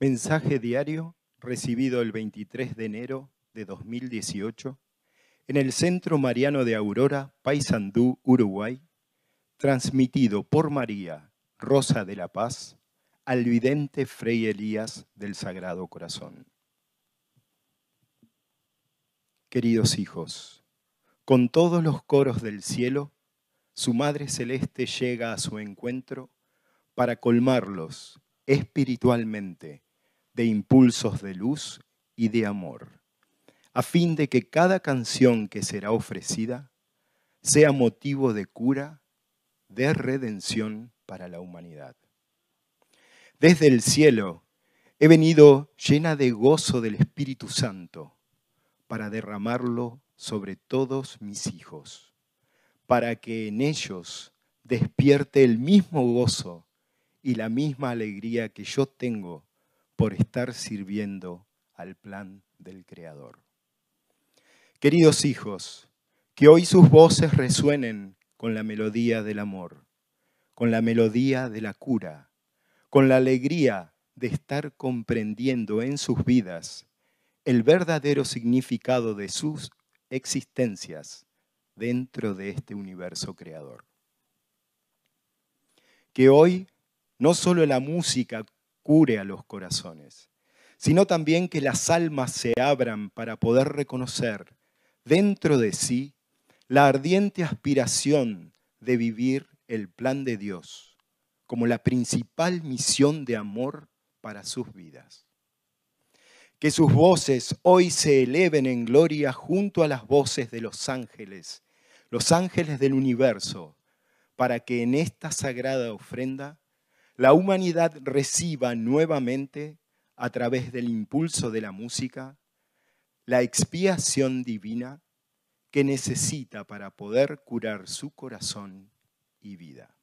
Mensaje diario recibido el 23 de enero de 2018 en el Centro Mariano de Aurora, Paysandú, Uruguay, transmitido por María Rosa de la Paz al vidente Frei Elías del Sagrado Corazón. Queridos hijos, con todos los coros del cielo, su Madre Celeste llega a su encuentro para colmarlos espiritualmente de impulsos de luz y de amor, a fin de que cada canción que será ofrecida sea motivo de cura, de redención para la humanidad. Desde el cielo he venido llena de gozo del Espíritu Santo para derramarlo sobre todos mis hijos, para que en ellos despierte el mismo gozo y la misma alegría que yo tengo por estar sirviendo al plan del Creador. Queridos hijos, que hoy sus voces resuenen con la melodía del amor, con la melodía de la cura, con la alegría de estar comprendiendo en sus vidas el verdadero significado de sus existencias dentro de este universo creador. Que hoy no solo la música cure a los corazones, sino también que las almas se abran para poder reconocer dentro de sí la ardiente aspiración de vivir el plan de Dios como la principal misión de amor para sus vidas. Que sus voces hoy se eleven en gloria junto a las voces de los ángeles, los ángeles del universo, para que en esta sagrada ofrenda la humanidad reciba nuevamente, a través del impulso de la música, la expiación divina que necesita para poder curar su corazón y vida.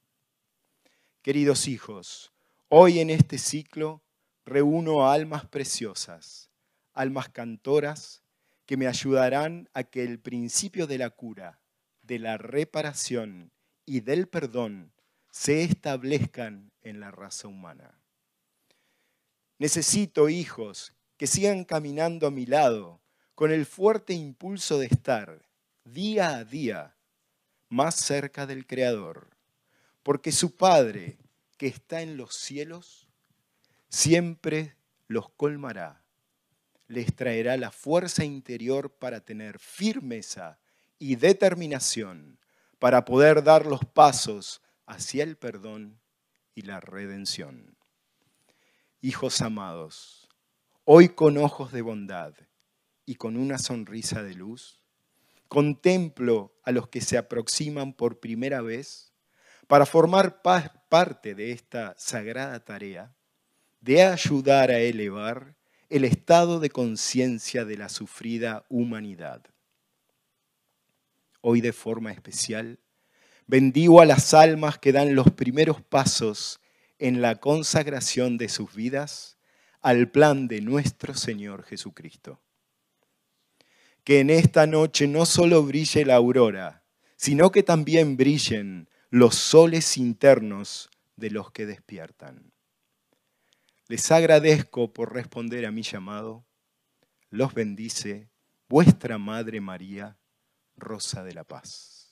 Queridos hijos, hoy en este ciclo reúno almas preciosas, almas cantoras, que me ayudarán a que el principio de la cura, de la reparación y del perdón se establezcan en la raza humana. Necesito hijos que sigan caminando a mi lado con el fuerte impulso de estar día a día más cerca del Creador, porque su Padre, que está en los cielos, siempre los colmará, les traerá la fuerza interior para tener firmeza y determinación para poder dar los pasos hacia el perdón y la redención. Hijos amados, hoy con ojos de bondad y con una sonrisa de luz, contemplo a los que se aproximan por primera vez para formar parte de esta sagrada tarea de ayudar a elevar el estado de conciencia de la sufrida humanidad. Hoy de forma especial Bendigo a las almas que dan los primeros pasos en la consagración de sus vidas al plan de nuestro Señor Jesucristo. Que en esta noche no solo brille la aurora, sino que también brillen los soles internos de los que despiertan. Les agradezco por responder a mi llamado. Los bendice vuestra Madre María, Rosa de la Paz.